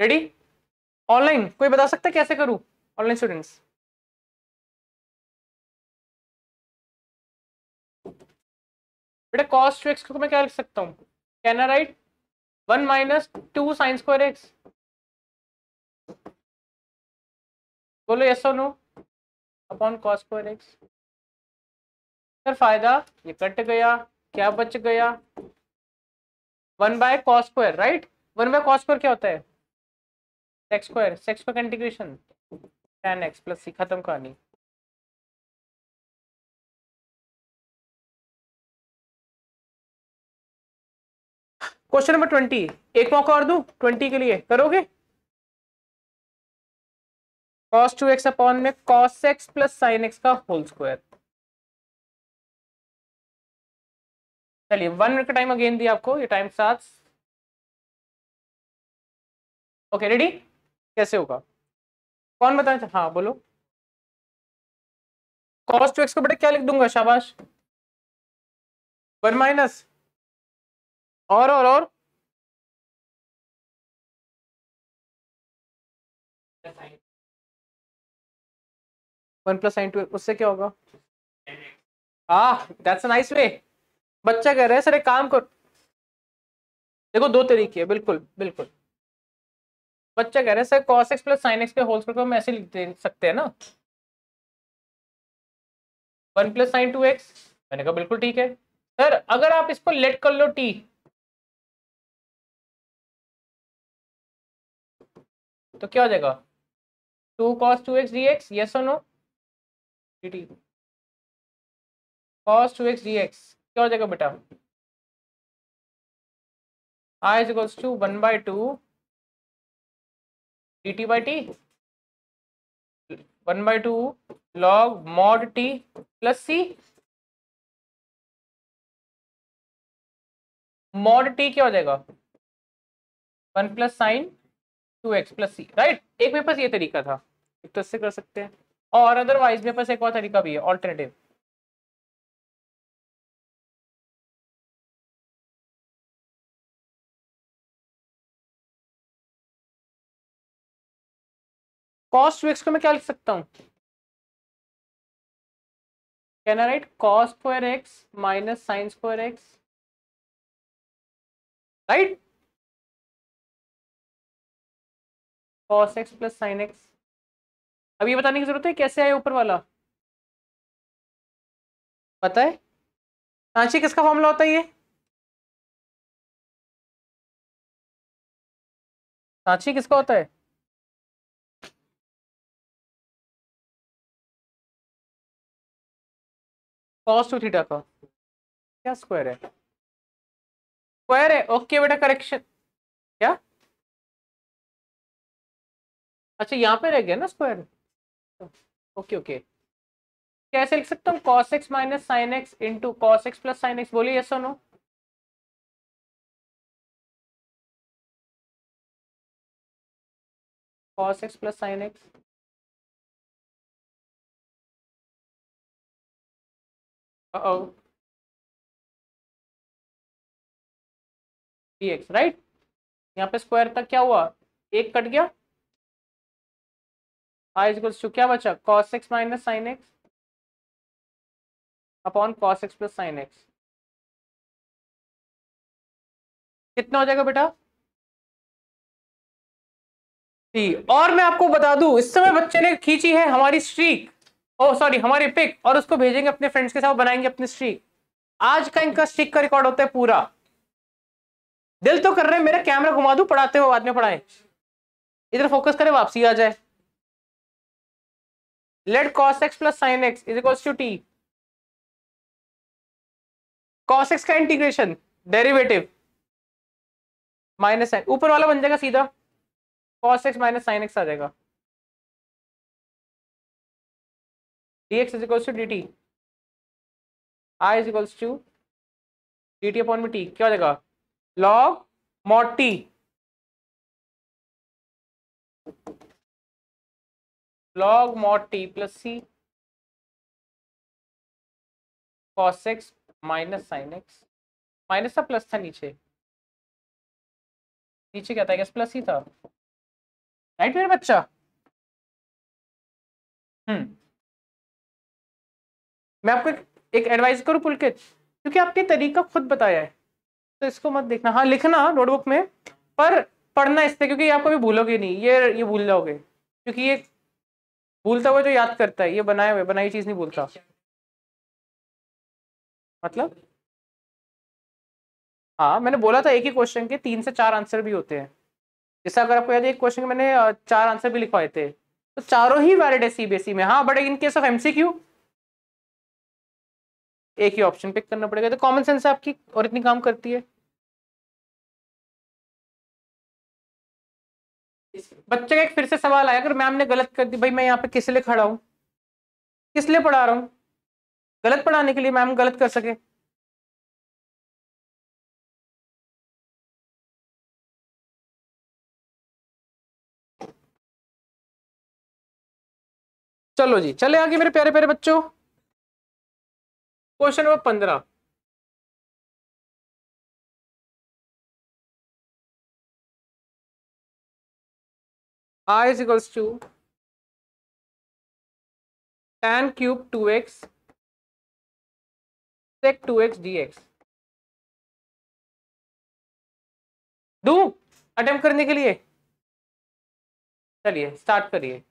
Ready online कोई बता सकता है कैसे करूँ? ऑनलाइन स्टूडेंट्स बेटा कॉस टू एक्स को मैं क्या लिख सकता हूँ? Can I write one minus two sine square x बोलो यस और no upon cos square x sir फ़ायदा, ये कट गया, क्या बच गया? One by cos square right one by cos square क्या होता है? Sec square tan x plus c खत्म कहानी क्वेश्चन नंबर ट्वेंटी एक मौका और दू? ट्वेंटी के लिए. करोगे? Cos टू एक्स अपॉन में cos x plus sine x का होल स्क्वायर चलिए वन मिनट का टाइम अगेन दिया आपको. ये टाइम साथ ओके रेडी कैसे होगा? कौन बताना हाँ बोलो। कॉस टू एक्स को बेटा क्या लिख दूँगा, शाबाश? One minus. और और और? वन प्लस साइन टू, उससे क्या होगा? ah दैट्स नाइस वे बच्चा कह रहे हैं, सर, एक काम कर। देखो, दो तरीके हैं, बिल्कुल बिल्कुल। बच्चा कह रहे हैं, sir cos x plus sine x के होल स्क्वायर को हम ऐसे लिख दे सकते हैं ना? One plus sine two x मैंने कहा, बिल्कुल ठीक है। सर, अगर आप इसको लेट कर लो टी तो क्या हो जाएगा? Two cos two x d x yes और no d t cos two x d x क्या हो जाएगा बेटा? I is equals to one by two d t by t one by two log mod t plus c mod t क्या हो जाएगा? One plus sine two x plus c right एक मेरे पास ये तरीका था। एक तो इससे कर सकते हैं। और अदरवाइज़ मेरे पास एक और तरीका भी है ऑल्टरनेटिव कॉस टू एक्स को मैं क्या लिख सकता हूँ? Can I write cos square x minus sine square x right cos x plus sine x अब ये बताने की ज़रूरत है, कैसे आए ऊपर वाला? पता है? सांची किसका फॉर्मूला होता है ये? सांची किसका होता है? कॉस टू थीटा का। क्या स्क्वायर है? स्क्वायर है? ओके बेटा करेक्शन क्या? अच्छा यहाँ पे रह गया ना स्क्वायर ओके ओके कैसे लिख सकता हूँ? Cos x minus sine x into cos x plus sine x बोलिए yes no cos x plus sine x oh dx right यहाँ पे स्क्वायर तक क्या हुआ? एक कट गया। आई इक्वल्स टू क्या बचा? Cos x minus sine x upon cos x plus sine x कितना हो जाएगा बेटा? और मैं आपको बता दूँ, इस समय बच्चे ने खींची है हमारी स्ट्रीक ओ सॉरी हमारी पिक और उसको भेजेंगे अपने फ्रेंड्स के साथ बनाएँगे अपनी स्ट्रीक आज का इनका स्ट्रीक का रिकॉर्ड होता है पूरा। दिल तो कर रहे हैं, मेरा कैमरा घुमा दू, पढ़ाते हो बाद में पढ़ाए। इधर फोकस करे, वापसी आ जाए। Let cos x plus sin x is equals to t cos x का इंटीग्रेशन डेरिवेटिव माइनस साइन ऊपर वाला बन जाएगा सीधा। Cos x minus sine x आ जाएगा। Dx is equals to dt i is equals to dt upon t क्या हो जाएगा log mod t log mod t plus c cos x minus sine x minus था plus था नीचे नीचे क्या था प्लस ही था राइट मेरे बच्चा हम्म मैं आपको एक एडवाइस करूँ पुलकित? क्योंकि आपने तरीका खुद बताया है। तो इसको मत देखना। हाँ लिखना नोटबुक में, पर पढ़ना इससे, क्योंकि ये आप कभी भूलोगे नहीं। ये ये भूल जाओगे। क्योंकि ये भूलता हुआ जो याद करता है, ये बनाए हुए बनाई चीज़ नहीं भूलता। मतलब? हाँ मैंने बोला था एक ही क्वेश्चन के, तीन से चार आंसर भी होते हैं। जैसे अगर आपको याद है, एक क्वेश्चन मैंने चार आंसर भी लिखवाए थे। तो चारों ही वैलिड है सीबीएसई में। हाँ but in case of MCQ एक ही ऑप्शन पिक करना पड़ेगा। तो कॉमन सेंस आपकी और इतनी काम करती है। बच्चे का एक फिर से सवाल आया, अगर मैम ने गलत कर दी, भाई मैं यहाँ पे किस लिए खड़ा हूँ? किस लिए पढ़ा रहा हूँ? गलत पढ़ाने के लिए मैम गलत कर सके। चलो जी, चले आगे मेरे प्यारे प्यारे बच्चों। क्वेश्चन नंबर पंद्रह। I is equals to is cube two x cube 2x sec 2x dx दू अटेम्प्ट करने के लिए? चलिए स्टार्ट करिए।